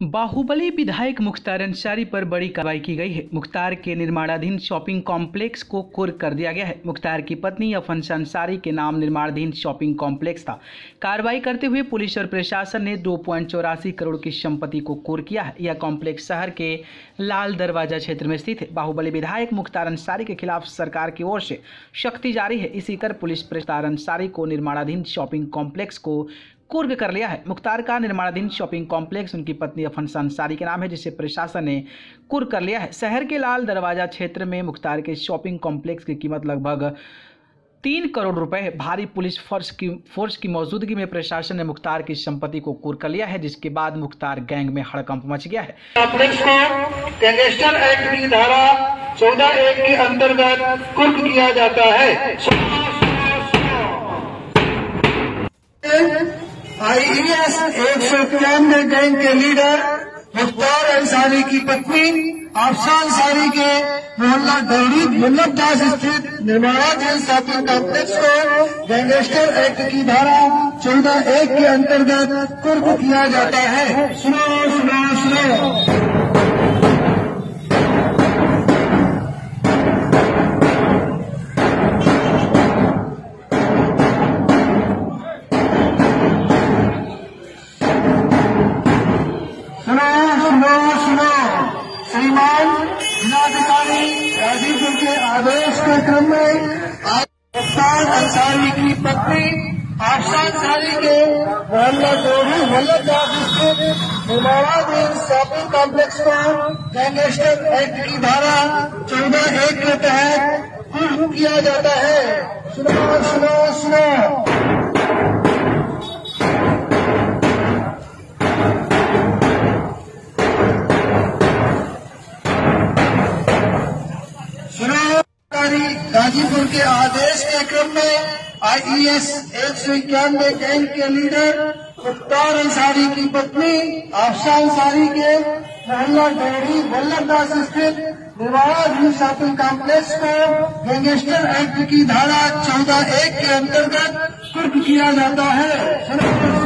बाहुबली विधायक मुख्तार अंसारी पर बड़ी कार्रवाई की गई है। मुख्तार के निर्माणाधीन शॉपिंग कॉम्प्लेक्स को कुर्क कर दिया गया है। मुख्तार की पत्नी अफंस अंसारी के नाम निर्माणाधीन शॉपिंग कॉम्प्लेक्स था। कार्रवाई करते हुए पुलिस और प्रशासन ने दो करोड़ की संपत्ति को कुर किया है। यह कॉम्प्लेक्स शहर के लाल दरवाज़ा क्षेत्र में स्थित है। बाहुबली विधायक मुख्तार अंसारी के खिलाफ सरकार की ओर से शक्ति जारी है। इसी कर पुलिस मुख्तार अंसारी को निर्माणाधीन शॉपिंग कॉम्प्लेक्स को कुर्ग कर लिया है। मुख्तार का निर्माणाधीन शॉपिंग कॉम्प्लेक्स, उनकी पत्नी अफनसा अंसारी के नाम है, जिसे प्रशासन ने कुर्ग कर लिया है। शहर के लाल दरवाज़ा क्षेत्र में मुख्तार के शॉपिंग कॉम्प्लेक्स की कीमत लगभग तीन करोड़ रुपए है। भारी पुलिस फोर्स की फोर्स की मौजूदगी में प्रशासन ने मुख्तार की संपत्ति को कुर कर लिया है, जिसके बाद मुख्तार गैंग में हड़कंप मच गया है। चौदह एक के अंतर्गत कुर्क किया जाता है। आईईएस एक सौ तिरानवे गैंग के लीडर मुख्तार अंसारी की पत्नी आफसा अंसारी के मोहल्ला डौरी मुल्लब दास स्थित निर्माणाधीन शॉपिंग कॉम्प्लेक्स को गैंगस्टर एक्ट की धारा चौदह एक के अंतर्गत कुर्क किया जाता है। सुनो सुनो सुनो। गाजीपुर के आदेश के क्रम में मुख्तार अंसारी की पत्नी आशा अंसारी के मोहल्ला वल्लभदास स्थित निर्माणाधीन शॉपिंग कॉम्प्लेक्स को गैंगस्टर एक्ट की धारा चौदह एक के तहत कुर्क किया जाता है। सुनो सुनो सुनो। के आदेश के क्रम में आईईएस एक सौ इक्यानवे गैंग के लीडर मुख्तार अंसारी की पत्नी आफसा अंसारी के मोहल्ला डेहरी वल्लभदास स्थित निर्माणाधीन शॉपिंग कॉम्प्लेक्स को गैंगस्टर एक्ट की धारा चौदह एक के अंतर्गत कुर्क किया जाता है।